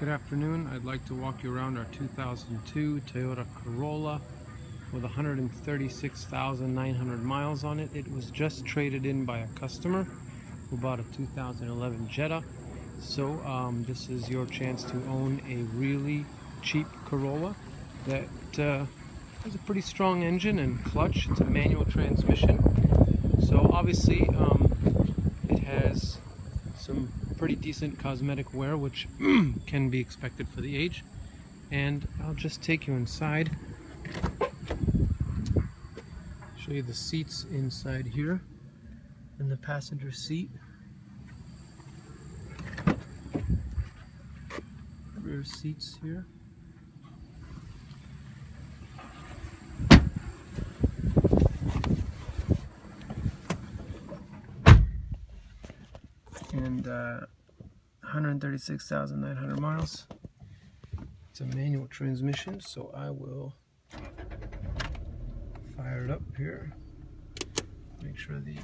Good afternoon. I'd like to walk you around our 2002 Toyota Corolla with 136,900 miles on it. It was just traded in by a customer who bought a 2011 Jetta. So um, this is your chance to own a really cheap Corolla that uh, has a pretty strong engine and clutch. It's a manual transmission. So obviously um, it has pretty decent cosmetic wear, which can be expected for the age. And I'll just take you inside. Show you the seats inside here and the passenger seat. Rear seats here. And uh, 136,900 miles. It's a manual transmission, so I will fire it up here. Make sure the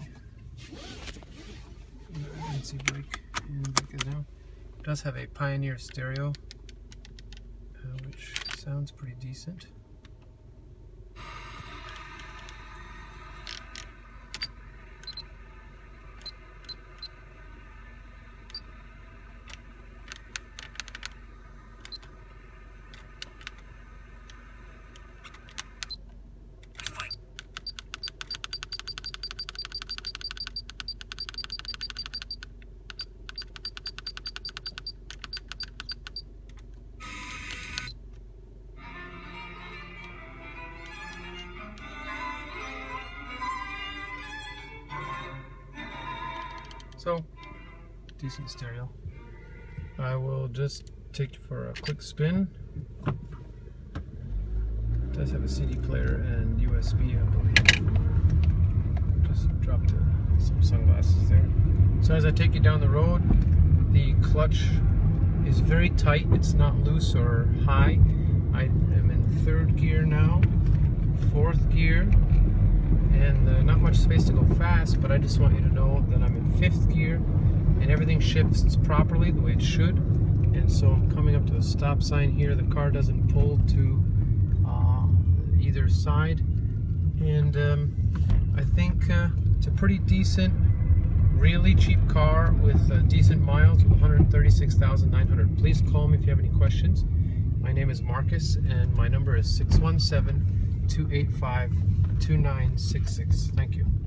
emergency brake and brake is down. It does have a Pioneer stereo, uh, which sounds pretty decent. So, decent stereo. I will just take you for a quick spin. It does have a CD player and USB, I believe. Just dropped uh, some sunglasses there. So as I take you down the road, the clutch is very tight. It's not loose or high. I am in third gear now, fourth gear, and uh, not much space to go fast, but I just want you to know that I'm in fifth gear and everything shifts properly the way it should. And so I'm coming up to a stop sign here. The car doesn't pull to uh, either side. And um, I think uh, it's a pretty decent, really cheap car with uh, decent miles with 136,900. Please call me if you have any questions. My name is Marcus and my number is 617 285 2966. Thank you.